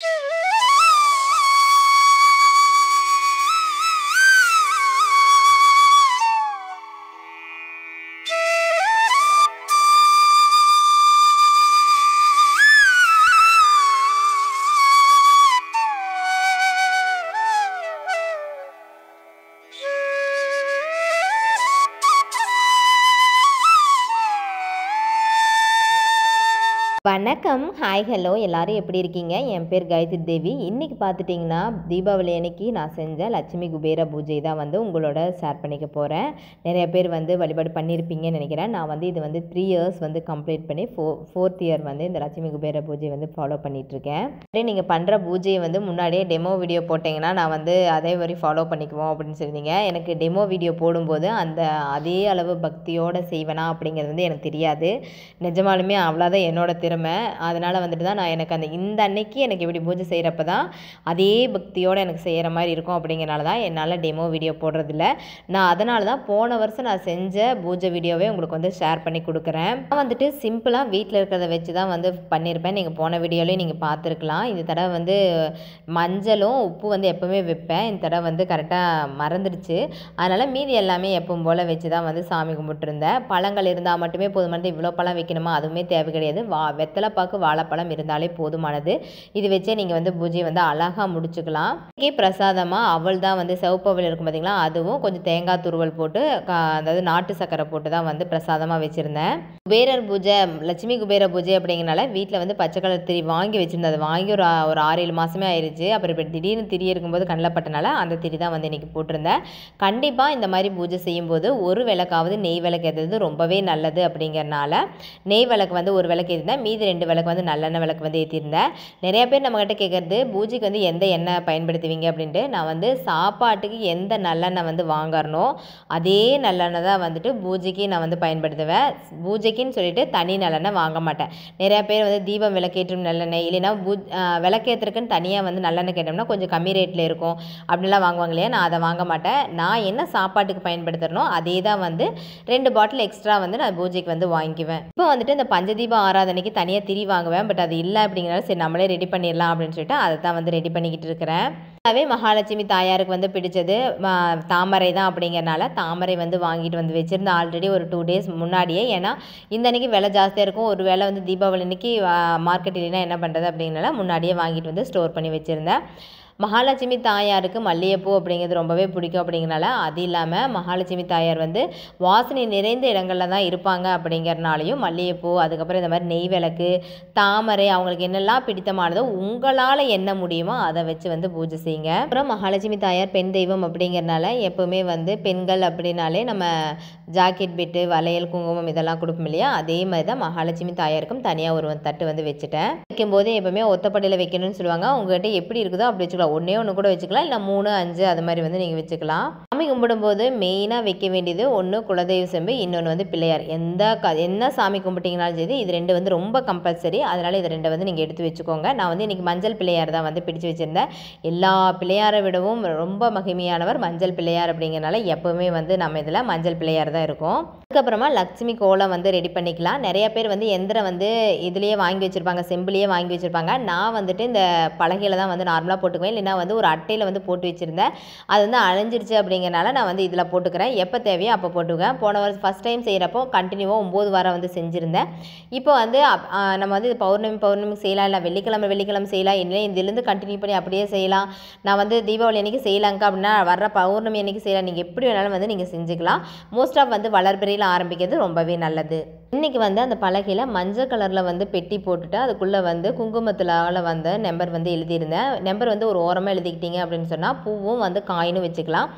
Yeah. வணக்கம். Hi hello எல்லோரும் எப்படி இருக்கீங்க? என் பேர் காயத்ரி தேவி. இன்றைக்கி பார்த்துட்டிங்கன்னா தீபாவளி அன்னைக்கு நான் செஞ்ச லட்சுமி குபேர பூஜை தான் வந்து உங்களோட ஷேர் பண்ணிக்க போகிறேன் நிறைய பேர் வந்து வழிபாடு பண்ணியிருப்பீங்கன்னு நினைக்கிறேன். நான் வந்து இது வந்து த்ரீ இயர்ஸ் வந்து கம்ப்ளீட் பண்ணி ஃபோ ஃபோர்த் இயர் வந்து இந்த லட்சுமி குபேர பூஜை வந்து ஃபாலோ பண்ணிகிட்ருக்கேன் சரி நீங்கள் பண்ணுற பூஜையை வந்து முன்னாடியே டெமோ வீடியோ போட்டிங்கன்னா நான் வந்து அதே மாதிரி ஃபாலோ பண்ணிக்குவோம் அப்படின்னு சொல்லியிருந்தீங்க. எனக்கு டெமோ வீடியோ போடும்போது அந்த அதே அளவு பக்தியோடு செய்வேனா அப்படிங்கிறது வந்து எனக்கு தெரியாது. நிஜமாலுமே அவ்வளோதான் என்னோட திறமை. அதனால் வந்துட்டு தான் நான் எனக்கு அந்த இந்த அன்னைக்கு எனக்கு இப்படி பூஜை செய்கிறப்ப தான் அதே பக்தியோடு எனக்கு செய்கிற மாதிரி இருக்கும் அப்படிங்கிறனால தான் என்னால் டெமோ வீடியோ போடுறதில்ல. நான் அதனால தான் போன வருஷம் நான் செஞ்ச பூஜை வீடியோவே உங்களுக்கு வந்து ஷேர் பண்ணி கொடுக்குறேன். நான் வந்துட்டு சிம்பிளாக வீட்டில் இருக்கிறத வச்சு தான் வந்து பண்ணியிருப்பேன் நீங்கள் போன வீடியோலேயும் நீங்கள் பார்த்துருக்கலாம். இந்த தடவை வந்து மஞ்சளும் உப்பு வந்து எப்போவுமே வைப்பேன். இந்த தடவை வந்து கரெக்டாக மறந்துடுச்சு. அதனால் மீதி எல்லாமே எப்பவும் போல் வச்சு தான் வந்து சாமி கும்பிட்டுருந்தேன். பழங்கள் இருந்தால் மட்டுமே போதுமானது. இவ்வளோ பழம் வைக்கணுமா? அதுவுமே தேவை கிடையாது. வா வெத்த வெத்தலைப்பாக்கு வாழைப்பழம் இருந்தாலே போதுமானது. இது வச்சே நீங்கள் வந்து பூஜையை வந்து அழகாக முடிச்சுக்கலாம். இங்கே பிரசாதமாக அவள் தான் வந்து சிவப்பு இருக்கும் பார்த்தீங்களா அதுவும் கொஞ்சம் தேங்காய் துருவல் போட்டு கா- அதாவது நாட்டு சக்கரை போட்டு தான் வந்து பிரசாதமாக வச்சுருந்தேன். குபேரர் பூஜை லட்சுமி குபேர பூஜை அப்படிங்கிறனால வீட்டில் வந்து பச்சை கலர் திரி வாங்கி வச்சுருந்தேன். அது வாங்கி ஒரு ஒரு ஆறு ஏழு மாதமே ஆயிடுச்சு அப்புறம் இப்போ திடீர்னு திரி இருக்கும்போது கண்ணில் பட்டனால அந்த திரி தான் வந்து இன்றைக்கி போட்டிருந்தேன். கண்டிப்பாக இந்த மாதிரி பூஜை செய்யும்போது ஒரு விளக்காவது நெய் விளக்கு எது ரொம்பவே நல்லது அப்படிங்கிறனால நெய் விளக்கு வந்து ஒரு விளக்கு எதுனா மீதி ரெண்டு விளக்கு வந்து நல்லெண்ணெய் விளக்கு வந்து ஏற்றிருந்தேன் நிறைய பேர் நம்மக்கிட்ட கேட்குறது பூஜைக்கு வந்து எந்த எண்ணெய் பயன்படுத்துவீங்க அப்படின்ட்டு நான் வந்து சாப்பாட்டுக்கு எந்த நல்லெண்ணெய் வந்து வாங்கறனோ அதே நல்லெண்ணெய் தான் வந்துட்டு பூஜைக்கு நான் வந்து பயன்படுத்துவேன். பூஜைக்குன்னு சொல்லிட்டு தனி நல்லெண்ணெய் வாங்க மாட்டேன். நிறைய பேர் வந்து தீபம் விளக்கேற்றும் நல்லெண்ணெய் இல்லைன்னா பூ ஆஹ் விளக்கேற்றுறதுக்குன்னு தனியாக வந்து நல்லெண்ணெய் கேட்டோம்னா கொஞ்சம் கம்மி ரேட்டில் இருக்கும். அப்படிலாம் வாங்குவாங்க இல்லையா? நான் அதை வாங்க மாட்டேன். நான் என்ன சாப்பாட்டுக்கு பயன்படுத்துகிறனோ அதே தான் வந்து ரெண்டு பாட்டில் எக்ஸ்ட்ரா வந்து நான் பூஜைக்கு வந்து வாங்கிக்குவேன். இப்போ வந்துட்டு இந்த பஞ்சதீப ஆராதனைக்கு தனியாக திரி வாங்குவேன் பட் அது இல்லை அப்படிங்கிறனால சரி நம்மளே ரெடி பண்ணிடலாம் அப்படின்னு சொல்லிட்டு அதை தான் வந்து ரெடி பண்ணிக்கிட்டு இருக்கிறேன். அதே மகாலட்சுமி தாயாருக்கு வந்து பிடிச்சது. தாமரை தான் அப்படிங்கிறனால தாமரை வந்து வாங்கிட்டு வந்து வச்சுருந்தேன். ஆல்ரெடி ஒரு டூ டேஸ் முன்னாடியே. ஏன்னா இந்த அன்னைக்கு விலை ஜாஸ்தியாக இருக்கும். ஒரு வேளை வந்து தீபாவளி அன்னைக்கு மார்க்கெட் இல்லைன்னா என்ன பண்ணுறது அப்படிங்கிறனால முன்னாடியே வாங்கிட்டு வந்து ஸ்டோர் பண்ணி வச்சுருந்தேன். மகாலட்சுமி தாயாருக்கு மல்லிகைப்பூ அப்படிங்கிறது ரொம்பவே பிடிக்கும் அப்படிங்கிறனால அது இல்லாமல் மகாலட்சுமி தாயார் வந்து வாசனை நிறைந்த இடங்களில் தான் இருப்பாங்க அப்படிங்கிறனாலையும் மல்லிகைப்பூ அதுக்கப்புறம் இந்த மாதிரி நெய் விளக்கு தாமரை அவங்களுக்கு என்னெல்லாம் பிடித்தமானதோ உங்களால் என்ன முடியுமோ அதை வச்சு வந்து பூஜை செய்யுங்க. அப்புறம் மகாலட்சுமி தாயார் பெண் தெய்வம் அப்படிங்கிறனால எப்போவுமே வந்து பெண்கள் அப்படின்னாலே நம்ம ஜாக்கெட் பிட்டு வளையல் குங்குமம் இதெல்லாம் கொடுப்போம் இல்லையா? அதே மாதிரி தான் மகாலட்சுமி தாயாருக்கும் தனியாக ஒரு தட்டு வந்து வச்சுட்டேன். வைக்கும்போது எப்போவுமே ஒத்தப்படையில் வைக்கணும்னு சொல்லுவாங்க. உங்கள்கிட்ட எப்படி இருக்குதோ அப்படி வச்சுக்கலாம் ஒன்றே ஒன்று கூட வச்சுக்கலாம். இல்லை மூணு அஞ்சு அது மாதிரி வந்து நீங்கள் வச்சுக்கலாம். சாமி கும்பிடும்போது மெயினாக வைக்க வேண்டியது ஒன்று குலதெய்வ செம்பு இன்னொன்று வந்து பிள்ளையார். எந்த க என்ன சாமி கும்பிட்டீங்கனாலும் சரி இது ரெண்டு வந்து ரொம்ப கம்பல்சரி அதனால் இது ரெண்டை வந்து நீங்கள் எடுத்து வச்சுக்கோங்க. நான் வந்து இன்றைக்கி மஞ்சள் பிள்ளையார் தான் வந்து பிடிச்சு வச்சுருந்தேன். எல்லா பிள்ளையாரை விடவும் ரொம்ப மகிமையானவர் மஞ்சள் பிள்ளையார் அப்படிங்கிறனால எப்போவுமே வந்து நம்ம இதில் மஞ்சள் பிள்ளையார் தான் இருக்கும். அதுக்கப்புறமா லக்ஷ்மி கோலம் வந்து ரெடி பண்ணிக்கலாம். நிறைய பேர் வந்து எந்திரம் வந்து இதுலேயே வாங்கி வச்சுருப்பாங்க செம்பிலேயே வாங்கி வச்சுருப்பாங்க. நான் வந்துட்டு இந்த பலகையில் தான் வந்து நார்மலாக போட்டுக்குவேன். இல்லைனா வந்து ஒரு அட்டையில் வந்து போட்டு வச்சுருந்தேன் அது வந்து அழிஞ்சிருச்சு அப்படிங்கிறனால நான் வந்து இதில் போட்டுக்கிறேன். எப்போ தேவையோ அப்போ போட்டுக்குவேன். போன வருஷம் ஃபஸ்ட் டைம் செய்கிறப்போ கண்டினியூவாக ஒம்பது வாரம் வந்து செஞ்சுருந்தேன். இப்போ வந்து நம்ம வந்து பௌர்ணமி பௌர்ணமி செய்யலாம். இல்லை வெள்ளிக்கிழமை வெள்ளிக்கிழமை செய்யலாம். இல்லை இதுலேருந்து கண்டினியூ பண்ணி அப்படியே செய்யலாம். நான் வந்து தீபாவளி அன்றைக்கி செய்யலாங்க அப்படின்னா வர்ற பௌர்ணமி அன்றைக்கி செய்யலாம். நீங்கள் எப்படி வேணாலும் வந்து நீங்கள் செஞ்சுக்கலாம். மோஸ்ட் ஆஃப் வந்து வளர்பிறையில் ஆரம்பிக்கிறது ரொம்பவே நல்லது. இன்றைக்கி வந்து அந்த பலகையில் மஞ்சள் கலரில் வந்து பெட்டி போட்டுட்டு அதுக்குள்ளே வந்து குங்குமத்திலால வந்து நம்பர் வந்து எழுதியிருந்தேன். நம்பர் வந்து ஒரு ஓரமாக எழுதிக்கிட்டீங்க அப்படின்னு சொன்னால் பூவும் வந்து காயினும் வச்சுக்கலாம்.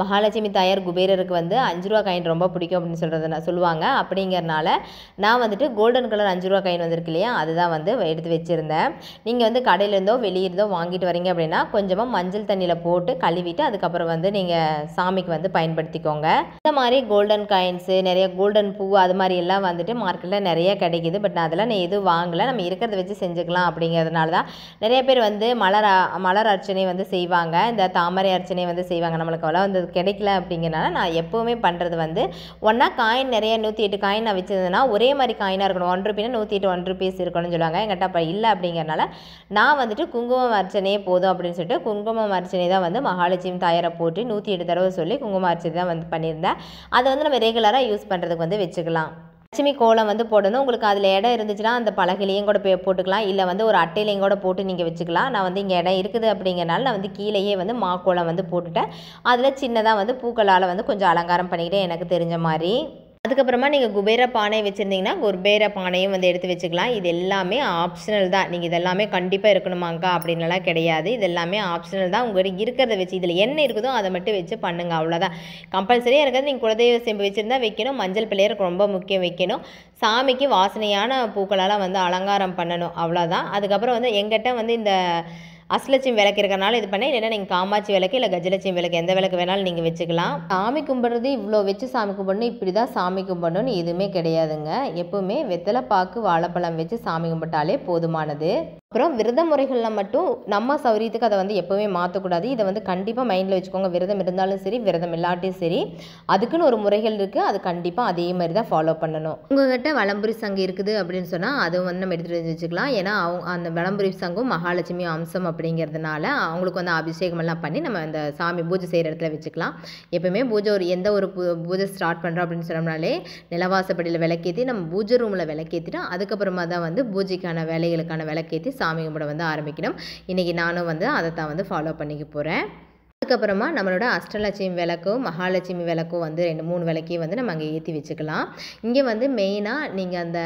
மகாலட்சுமி தாயார் குபேரருக்கு வந்து அஞ்சு ரூபா காயின் ரொம்ப பிடிக்கும் அப்படின்னு சொல்கிறது நான் சொல்லுவாங்க. அப்படிங்கறனால நான் வந்துட்டு கோல்டன் கலர் அஞ்சு ரூபா காயின் வந்திருக்கு இல்லையா அதுதான் வந்து எடுத்து வச்சுருந்தேன். நீங்கள் வந்து கடையிலேருந்தோ வெளியிருந்தோ வாங்கிட்டு வரீங்க அப்படின்னா கொஞ்சமாக மஞ்சள் தண்ணியில் போட்டு கழுவிட்டு அதுக்கப்புறம் வந்து நீங்கள் சாமிக்கு வந்து பயன்படுத்திக்கோங்க. இந்த மாதிரி கோல்டன் காயின்ஸு நிறைய கோல்டன் பூ அது மாதிரி எல்லாம் வந்து வந்துட்டு மார்க்கெட்டில் நிறைய கிடைக்குது. பட் நான் அதெல்லாம் நான் எதுவும் வாங்கலை. நம்ம இருக்கிறத வச்சு செஞ்சுக்கலாம் அப்படிங்கிறதுனால தான் நிறைய பேர் வந்து மலர் மலர் அர்ச்சனை வந்து செய்வாங்க. இந்த தாமரை அர்ச்சனை வந்து செய்வாங்க. நம்மளுக்கு அவ்வளோ வந்து கிடைக்கல அப்படிங்கிறனால நான் எப்போவுமே பண்ணுறது வந்து ஒன்றா காயின் நிறைய நூற்றி எட்டு காயின் நான் வச்சிருந்தேன்னா ஒரே மாதிரி காயினாக இருக்கணும். ஒன் ருபீனா நூற்றி எட்டு ஒன் ருபீஸ் இருக்கணும்னு சொல்லுவாங்க. என்கிட்ட அப்போ இல்லை அப்படிங்கிறனால நான் வந்துட்டு குங்குமம் அர்ச்சனையே போதும் அப்படின்னு சொல்லிட்டு குங்குமம் அர்ச்சனை தான் வந்து மகாலட்சுமி தாயரை போட்டு நூற்றி எட்டு தடவை சொல்லி குங்குமம் அர்ச்சனை தான் வந்து பண்ணியிருந்தேன். அதை வந்து நம்ம ரெகுலராக யூஸ் பண்ணுறதுக்கு வந்து வச்சுக்கலாம். லட்சுமி கோலம் வந்து போடணும். உங்களுக்கு அதில் இடம் இருந்துச்சுன்னா அந்த பலகையிலையும் கூட பே- போட்டுக்கலாம். இல்லை வந்து ஒரு அட்டையிலையும் கூட போட்டு நீங்கள் வச்சுக்கலாம். நான் வந்து இங்கே இடம் இருக்குது அப்படிங்கிறனால நான் வந்து கீழேயே வந்து மா கோலம் வந்து போட்டுட்டேன். அதில் சின்னதாக வந்து பூக்களால் வந்து கொஞ்சம் அலங்காரம் பண்ணிக்கிட்டேன். எனக்கு தெரிஞ்ச மாதிரி. அதுக்கப்புறமா நீங்கள் குபேர பானை வச்சுருந்தீங்கன்னா குபேர பானையும் வந்து எடுத்து வச்சுக்கலாம். இது எல்லாமே ஆப்ஷனல் தான். நீங்கள் இதெல்லாமே கண்டிப்பாக இருக்கணுமாங்க்கா அப்படின்லாம் கிடையாது. இது எல்லாமே ஆப்ஷனல் தான். உங்கள்கிட்ட இருக்கிறத வச்சு இதில் என்ன இருக்குதோ அதை மட்டும் வச்சு பண்ணுங்க அவ்வளோதான் கம்பல்சரியாக இருக்கிறது நீங்கள் குலதெய்வ செம்பு வச்சுருந்தா வைக்கணும். மஞ்சள் பிள்ளையருக்கு ரொம்ப முக்கியம் வைக்கணும். சாமிக்கு வாசனையான பூக்களால் வந்து அலங்காரம் பண்ணணும் அவ்வளோதான் அதுக்கப்புறம் வந்து எங்கிட்ட வந்து இந்த அஷ்டலட்சுமி விளக்கு இருக்கிறனால இது பண்ணேன் இல்லைன்னா நீங்கள் காமாட்சி விளக்கு இல்லை கஜலட்சுமி விளக்கு எந்த விளக்கு வேணாலும் நீங்கள் வச்சுக்கலாம். சாமி கும்பிட்றது இவ்வளோ வச்சு சாமி கும்பிடணும் இப்படி தான் சாமி கும்பிடணும்னு எதுவுமே கிடையாதுங்க. எப்பவுமே வெத்தலை பாக்கு வாழைப்பழம் வச்சு சாமி கும்பிட்டாலே போதுமானது. அப்புறம் விரத முறைகளில் மட்டும் நம்ம சௌரியத்துக்கு அதை வந்து எப்போவுமே மாற்றக்கூடாது இதை வந்து கண்டிப்பாக மைண்டில் வச்சுக்கோங்க. விரதம் இருந்தாலும் சரி விரதம் இல்லாட்டியும் சரி அதுக்குன்னு ஒரு முறைகள் இருக்குது அது கண்டிப்பாக அதே மாதிரி தான் ஃபாலோ பண்ணணும். உங்ககிட்ட வளம்புரி சங்கம் இருக்குது அப்படின்னு சொன்னால் அதுவும் வந்து நம்ம எடுத்துகிட்டு வந்து வச்சுக்கலாம். ஏன்னா அவங்க அந்த விளம்புரி சங்கும் மகாலட்சுமி அம்சம் அப்படிங்கிறதுனால அவங்களுக்கு வந்து அபிஷேகமெல்லாம் பண்ணி நம்ம அந்த சாமி பூஜை செய்கிற இடத்துல வச்சுக்கலாம். எப்பவுமே பூஜை ஒரு எந்த ஒரு பூ- பூஜை ஸ்டார்ட் பண்ணுறோம் அப்படின்னு சொன்னோம்னாலே நிலவாசப்படியில் விளக்கேற்றி நம்ம பூஜை ரூமில் விளக்கேற்றிட்டு அதுக்கப்புறமா தான் வந்து பூஜைக்கான வேலைகளுக்கான விளக்கேற்றி சாமி கும்பிட வந்து ஆரம்பிக்கணும். இன்றைக்கி நானும் வந்து அதை தான் வந்து ஃபாலோ பண்ணிக்க போகிறேன் அதுக்கப்புறமா நம்மளோட அஷ்டலட்சுமி விளக்கும் மகாலட்சுமி விளக்கும் வந்து ரெண்டு மூணு விளக்கையும் வந்து நம்ம அங்கே ஏற்றி வச்சுக்கலாம். இங்கே வந்து மெயினாக நீங்கள் அந்த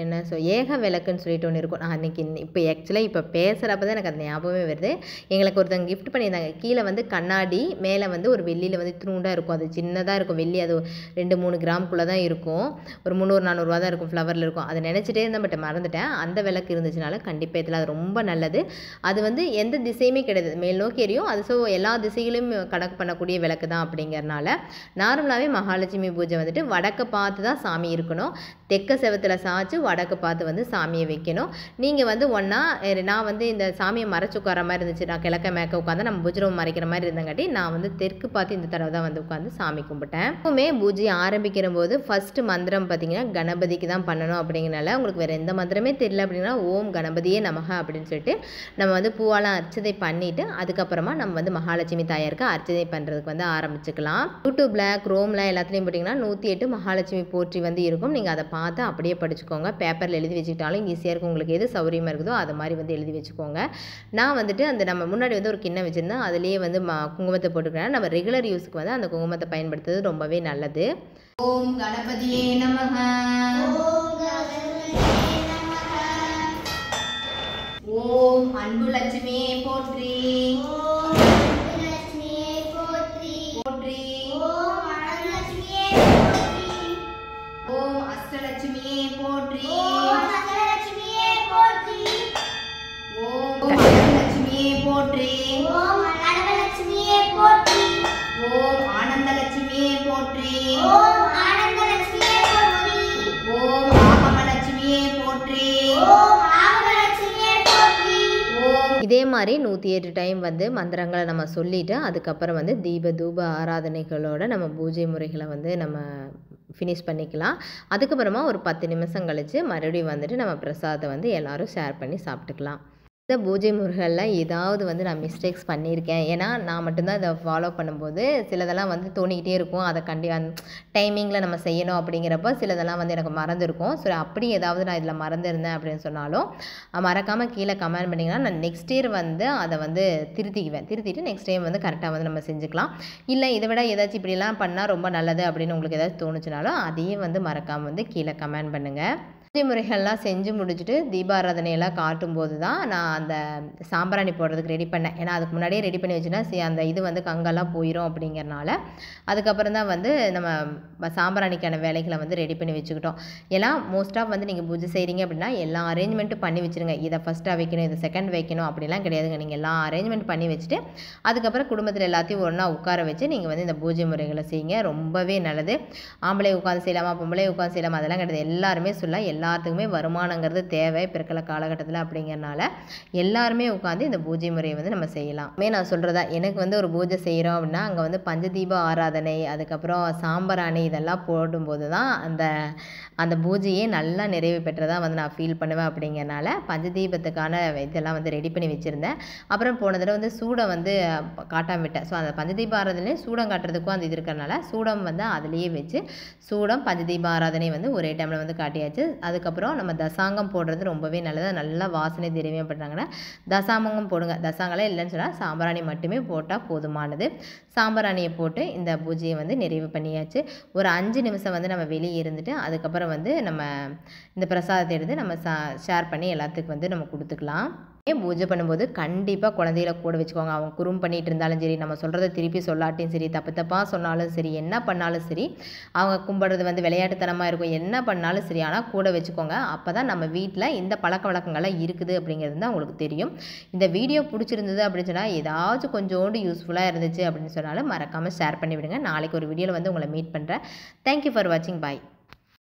என்ன சொ ஏக விளக்குன்னு சொல்லிட்டு ஒன்று இருக்கும். நான் அன்றைக்கி இப்போ ஆக்சுவலாக இப்போ பேசுகிறப்ப தான் எனக்கு அது ஞாபகமே வருது. எங்களுக்கு ஒருத்தங்க கிஃப்ட் பண்ணியிருந்தாங்க. கீழே வந்து கண்ணாடி மேலே வந்து ஒரு வெள்ளியில் வந்து திருண்டாக இருக்கும். அது சின்னதாக இருக்கும். வெள்ளி அது ரெண்டு மூணு கிராம்குள்ளே தான் இருக்கும். ஒரு முந்நூறு நானூறுரூவா தான் இருக்கும் ஃப்ளவரில் இருக்கும். அதை நினச்சிட்டே இருந்தேன் பட் மறந்துட்டேன். அந்த விளக்கு இருந்துச்சுனால கண்டிப்பாக இதில் அது ரொம்ப நல்லது. அது வந்து எந்த திசையுமே கிடையாது. மேல் நோக்கி எரியும் அது ஸோ எல்லா திசைகளையும் கணக்கு பண்ணக்கூடிய விளக்கு தான் அப்படிங்கிறனால நார்மலாகவே மகாலட்சுமி பூஜை வந்துட்டு வடக்கு பார்த்து தான் சாமி இருக்கணும். தெற்க செவத்தில் சாய்ச்சி வடக்கு பார்த்து வந்து சாமியை வைக்கணும். நீங்கள் வந்து ஒன்றா நான் வந்து இந்த சாமியை மறைச்சு உட்கார மாதிரி இருந்துச்சு நான் கிழக்க மேக்க உட்காந்து நம்ம புஜரம் மறைக்கிற மாதிரி இருந்தங்காட்டி நான் வந்து தெற்கு பார்த்து இந்த தடவை தான் வந்து உட்காந்து சாமி கும்பிட்டேன். எப்பவுமே பூஜை ஆரம்பிக்கிற போது ஃபஸ்ட்டு மந்திரம் பார்த்தீங்கன்னா கணபதிக்கு தான் பண்ணணும் அப்படிங்கிறனால உங்களுக்கு வேறு எந்த மந்திரமே தெரியல அப்படின்னா ஓம் கணபதியே நமக அப்படின்னு சொல்லிட்டு நம்ம வந்து பூவாலாம் அர்ச்சதை பண்ணிவிட்டு அதுக்கப்புறமா நம்ம வந்து மகாலட்சுமி தாயாருக்கு அர்ச்சனை பண்ணுறதுக்கு வந்து ஆரம்பிச்சுக்கலாம். யூடியூப்பில் க்ரோமில் எல்லாத்துலேயும் போட்டிங்கன்னா நூற்றி எட்டு மகாலட்சுமி போற்றி வந்து இருக்கும். நீங்கள் அதை பார்த்து அப்படியே படிச்சுக்கோங்க. பேப்பரில் எழுதி வச்சுக்கிட்டாலும் ஈஸியாக இருக்கும். உங்களுக்கு எது சௌரியமாக இருக்குதோ அது மாதிரி வந்து எழுதி வச்சுக்கோங்க. நான் வந்துட்டு அந்த நம்ம முன்னாடி வந்து ஒரு கிண்ணம் வச்சுருந்தேன். அதுலேயே வந்து ம குங்குமத்தை போட்டுக்கிறேன். நம்ம ரெகுலர் யூஸுக்கு வந்து அந்த குங்குமத்தை பயன்படுத்துறது ரொம்பவே நல்லது. ஓம் கணபதியே நமக. ஓம் அன்பு லட்சுமியே போற்றி. போற்றி மாதிரி நூற்றி எட்டு டைம் வந்து மந்திரங்களை நம்ம சொல்லிவிட்டு அதுக்கப்புறம் வந்து தீப தூப ஆராதனைகளோட நம்ம பூஜை முறைகளை வந்து நம்ம ஃபினிஷ் பண்ணிக்கலாம். அதுக்கப்புறமா ஒரு பத்து நிமிஷம் கழித்து மறுபடியும் வந்துட்டு நம்ம பிரசாதத்தை வந்து எல்லோரும் ஷேர் பண்ணி சாப்பிட்டுக்கலாம். இந்த பூஜை முறைகளில் ஏதாவது வந்து நான் மிஸ்டேக்ஸ் பண்ணியிருக்கேன். ஏன்னா நான் மட்டும்தான் இதை ஃபாலோ பண்ணும்போது சிலதெல்லாம் வந்து தோணிக்கிட்டே இருக்கும். அதை கண்டி அந் டைமிங்கில் நம்ம செய்யணும் அப்படிங்கிறப்ப சிலதெல்லாம் வந்து எனக்கு மறந்துருக்கும். ஸோ அப்படி ஏதாவது நான் இதில் மறந்துருந்தேன் அப்படின்னு சொன்னாலும் மறக்காமல் கீழே கமெண்ட் பண்ணிங்கன்னா நான் நெக்ஸ்ட் இயர் வந்து அதை வந்து திருத்திக்குவேன். திருத்திட்டு நெக்ஸ்ட் டைம் வந்து கரெக்டாக வந்து நம்ம செஞ்சுக்கலாம். இல்லை இதை விட ஏதாச்சும் இப்படிலாம் பண்ணால் ரொம்ப நல்லது அப்படின்னு உங்களுக்கு ஏதாச்சும் தோணுச்சுனாலும் அதையும் வந்து மறக்காமல் வந்து கீழே கமெண்ட் பண்ணுங்கள் பூஜை முறைகள்லாம் செஞ்சு முடிச்சுட்டு தீபாராதனையெல்லாம் காட்டும்போது தான் நான் அந்த சாம்பிராணி போடுறதுக்கு ரெடி பண்ணேன். ஏன்னா அதுக்கு முன்னாடியே ரெடி பண்ணி வச்சுன்னா சி- அந்த இது வந்து கங்கெல்லாம் போயிடும் அப்படிங்கிறனால அதுக்கப்புறம் தான் வந்து நம்ம சாம்பிராணிக்கான வேலைகளை வந்து ரெடி பண்ணி வச்சுக்கிட்டோம். எல்லாம் மோஸ்ட்டாக வந்து நீங்கள் பூஜை செய்கிறீங்க அப்படின்னா எல்லா அரேஞ்ச்மெண்ட்டும் பண்ணி வச்சுருங்க. இதை ஃபஸ்ட்டாக வைக்கணும் இதை செகண்ட் வைக்கணும் அப்படிலாம் கிடையாதுங்க. நீங்கள் எல்லா அரேஞ்ச்மெண்ட் பண்ணி வச்சுட்டு அதுக்கப்புறம் குடும்பத்தில் எல்லாத்தையும் ஒன்றா உட்கார வச்சு நீங்கள் வந்து இந்த பூஜை முறைகளை செய்யுங்க. ரொம்பவே நல்லது. ஆம்பளை உட்காந்து செய்யலாமா பொம்பளை உட்காந்து செய்யலாமா அதெல்லாம் கிடையாது. எல்லாருமே சொல்லலாம். எல்லாத்துக்குமே வருமானங்கிறது தேவை இப்போ இருக்கிற காலகட்டத்தில் அப்படிங்கிறனால எல்லாருமே உட்காந்து இந்த பூஜை முறையை வந்து நம்ம செய்யலாம். நான் சொல்கிறதா எனக்கு வந்து ஒரு பூஜை செய்கிறோம் அப்படின்னா அங்கே வந்து பஞ்சதீப ஆராதனை அதுக்கப்புறம் சாம்பராணி இதெல்லாம் போடும்போது தான் அந்த அந்த பூஜையே நல்லா நிறைவு பெற்றதாக வந்து நான் ஃபீல் பண்ணுவேன் அப்படிங்கிறனால பஞ்சதீபத்துக்கான இதெல்லாம் வந்து ரெடி பண்ணி வச்சுருந்தேன். அப்புறம் போன தடவை வந்து சூடம் வந்து காட்டாமல் விட்டேன். ஸோ அந்த பஞ்சதீப ஆராதனை சூடம் காட்டுறதுக்கும் அந்த இது இருக்கிறனால சூடம் வந்து அதுலேயே வச்சு சூடம் பஞ்சதீப ஆராதனை வந்து ஒரே டைமில் வந்து காட்டியாச்சு. அதுக்கப்புறம் நம்ம தசாங்கம் போடுறது ரொம்பவே நல்லது. நல்லா வாசனை திரவியம் பண்ணுறாங்கன்னா தசாமங்கம் போடுங்க. தசாங்கலாம் இல்லைன்னு சொன்னால் சாம்பராணி மட்டுமே போட்டால் போதுமானது. சாம்பராணியை போட்டு இந்த பூஜையை வந்து நிறைவு பண்ணியாச்சு. ஒரு அஞ்சு நிமிஷம் வந்து நம்ம வெளியே இருந்துட்டு அதுக்கப்புறம் வந்து நம்ம இந்த பிரசாதத்தை எடுத்து நம்ம சா ஷேர் பண்ணி எல்லாத்துக்கும் வந்து நம்ம கொடுத்துக்கலாம். ஏன் பூஜை பண்ணும்போது கண்டிப்பாக குழந்தைகள கூட வச்சுக்கோங்க. அவங்க குறும் பண்ணிகிட்டு இருந்தாலும் சரி நம்ம சொல்கிறத திருப்பி சொல்லாட்டியும் சரி தப்பு தப்பாக சொன்னாலும் சரி என்ன பண்ணாலும் சரி அவங்க கும்பிட்றது வந்து விளையாட்டுத்தனமாக இருக்கும். என்ன பண்ணாலும் சரி ஆனால் கூட வச்சுக்கோங்க. அப்போ தான் நம்ம வீட்டில் இந்த பழக்க வழக்கங்கள்லாம் இருக்குது அப்படிங்கிறது தான் உங்களுக்கு தெரியும். இந்த வீடியோ பிடிச்சிருந்தது அப்படின்னு சொன்னால் ஏதாச்சும் கொஞ்சோண்டு யூஸ்ஃபுல்லாக இருந்துச்சு அப்படின்னு சொன்னாலும் மறக்காமல் ஷேர் பண்ணி விடுங்க நாளைக்கு ஒரு வீடியோவில் வந்து உங்களை மீட் பண்ணுறேன் தேங்க்யூ ஃபார் வாட்சிங் பாய்